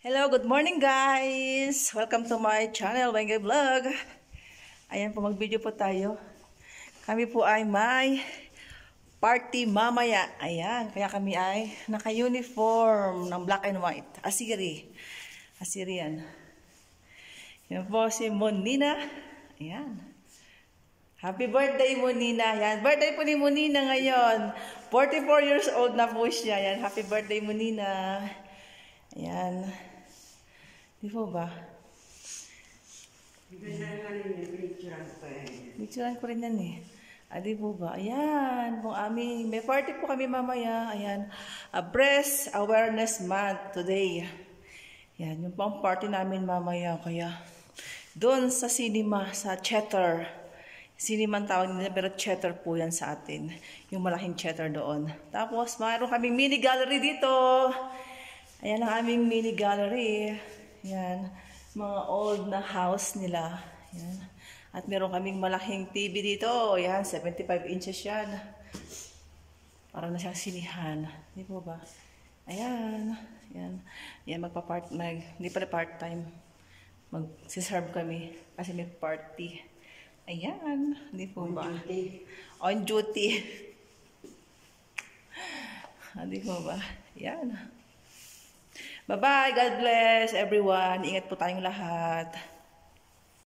Hello, good morning guys! Welcome to my channel, Wenge Vlog. Ayan po, mag-video po tayo. Kami po ay may party mamaya. Ayan, kaya kami ay naka-uniform ng black and white. Asiri. Assyrian. Yan po si Monina. Ayan. Happy birthday, Monina. Yan. Birthday po ni Monina ngayon. 44 years old na po siya. Yan. Happy birthday, Monina. Ayan. Di po ba? Picturean ko rin yan eh. Ah, di po ba? Ayan. Pong aming, may party po kami mamaya. Ayan. A Breast Awareness Month today. Yan. Yung pang party namin mamaya. Kaya, doon sa cinema, sa Cheddar. Cinema ang tawag nila, pero Cheddar po yan sa atin. Yung malaking Cheddar doon. Tapos, mayroon kaming mini gallery dito. Ayan ang aming mini gallery. Yan. Mga old na house nila. Yan. At meron kaming malaking TV dito. Yan, 75 inches yan. Para na siyang sinihan. Di po ba? Ayan. Yan. Yan, magpa-part, mag, hindi pala part-time. Mag-serve kami. Kasi may party. Ayan. Di po ba? On duty. Hindi po ba? Yan. Bye-bye. God bless everyone. Ingat po tayong lahat.